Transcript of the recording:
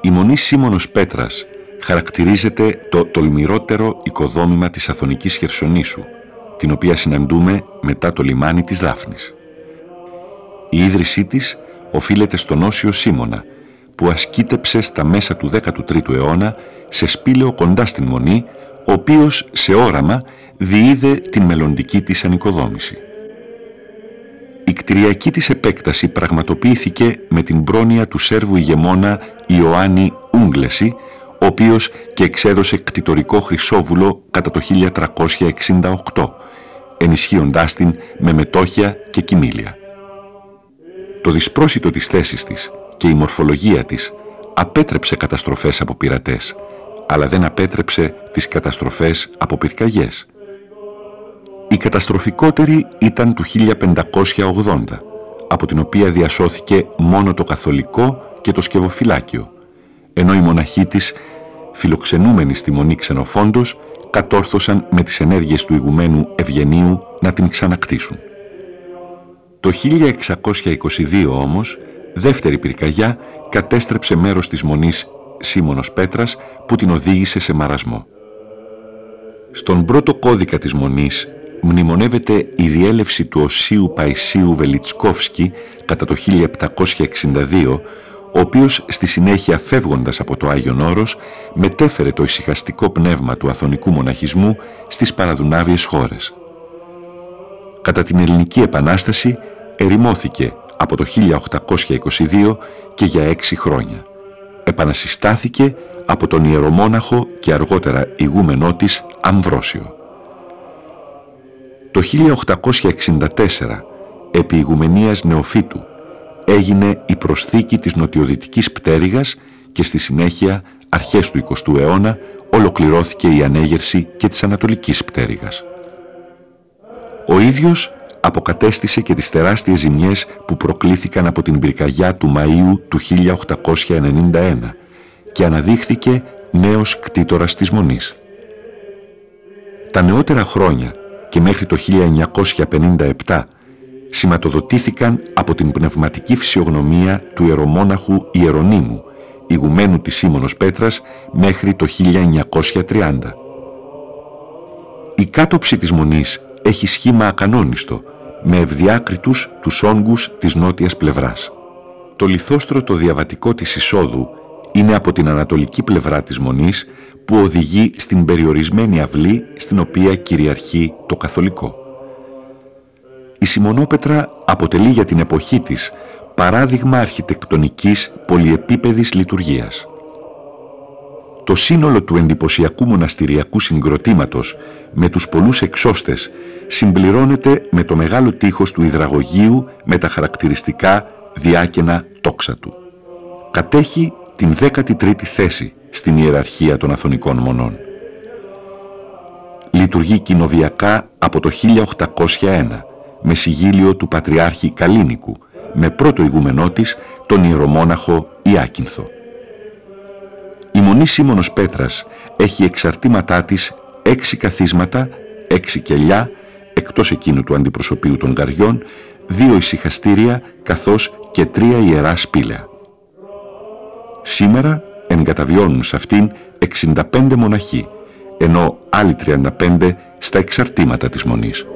Η Μονή Σίμωνος Πέτρας χαρακτηρίζεται το τολμηρότερο οικοδόμημα της Αθωνικής Χερσονήσου, την οποία συναντούμε μετά το λιμάνι της Δάφνης. Η ίδρυσή της οφείλεται στον Όσιο Σίμωνα, που ασκήτεψε στα μέσα του 13ου αιώνα σε σπήλαιο κοντά στην Μονή, ο οποίος σε όραμα διείδε την μελλοντική της ανοικοδόμηση. Η κτηριακή της επέκταση πραγματοποιήθηκε με την πρόνοια του Σέρβου ηγεμόνα Ιωάννη Ούγκλεση, ο οποίος και εξέδωσε κτητορικό χρυσόβουλο κατά το 1368, ενισχύοντάς την με μετόχια και κοιμήλια. Το δυσπρόσιτο της θέσης της και η μορφολογία της απέτρεψε καταστροφές από πειρατές, αλλά δεν απέτρεψε τις καταστροφές από πυρκαγιές. Η καταστροφικότερη ήταν του 1580, από την οποία διασώθηκε μόνο το καθολικό και το σκευοφυλάκιο, ενώ οι μοναχοί της, φιλοξενούμενοι στη Μονή Ξενοφόντος, κατόρθωσαν με τις ενέργειες του ηγουμένου Ευγενίου να την ξανακτήσουν. Το 1622 όμως, δεύτερη πυρκαγιά κατέστρεψε μέρος της Μονής Σίμωνος Πέτρας που την οδήγησε σε μαρασμό. Στον πρώτο κώδικα της Μονής μνημονεύεται η διέλευση του Οσίου Παϊσίου Βελιτσκόφσκι κατά το 1762, ο οποίος στη συνέχεια φεύγοντας από το Άγιον Όρος μετέφερε το ησυχαστικό πνεύμα του αθωνικού μοναχισμού στις παραδουνάβιες χώρες. Κατά την Ελληνική Επανάσταση ερημώθηκε από το 1822 και για έξι χρόνια. Επανασυστάθηκε από τον ιερομόναχο και αργότερα ηγούμενό της Αμβρόσιο. Το 1864, επί ηγουμενίας Νεοφύτου, έγινε η προσθήκη της νοτιοδυτικής πτέρυγας και στη συνέχεια, αρχές του 20ου αιώνα, ολοκληρώθηκε η ανέγερση και της ανατολικής πτέρυγας. Ο ίδιος αποκατέστησε και τις τεράστιες ζημιές που προκλήθηκαν από την πυρκαγιά του Μαΐου του 1891 και αναδείχθηκε νέος κτήτορας της Μονής. Τα νεότερα χρόνια και μέχρι το 1957 σηματοδοτήθηκαν από την πνευματική φυσιογνωμία του ιερομόναχου Ιερονίμου, ηγουμένου της Σίμωνος Πέτρας μέχρι το 1930. Η κάτοψη της Μονής έχει σχήμα ακανόνιστο, με ευδιάκριτους τους όγκους της νότιας πλευράς. Το λιθόστρωτο διαβατικό της εισόδου είναι από την ανατολική πλευρά της Μονής που οδηγεί στην περιορισμένη αυλή στην οποία κυριαρχεί το καθολικό. Η Σιμονόπετρα αποτελεί για την εποχή της παράδειγμα αρχιτεκτονικής πολυεπίπεδης λειτουργίας. Το σύνολο του εντυπωσιακού μοναστηριακού συγκροτήματος με τους πολλούς εξώστες συμπληρώνεται με το μεγάλο τείχος του υδραγωγείου με τα χαρακτηριστικά διάκαινα τόξα του. Κατέχει την 13η θέση στην ιεραρχία των Αθωνικών Μονών. Λειτουργεί κοινοβιακά από το 1801 με συγγύλιο του Πατριάρχη Καλίνικου με πρώτο ηγούμενό της τον ιερομόναχο Ιάκυνθο. Η Μονή Σίμωνος Πέτρας έχει εξαρτήματά της έξι καθίσματα, έξι κελιά, εκτός εκείνου του αντιπροσωπείου των καριών, δύο ησυχαστήρια καθώς και τρία ιερά σπήλαια. Σήμερα εγκαταβιώνουν σε αυτήν 65 μοναχοί, ενώ άλλοι 35 στα εξαρτήματα της Μονής.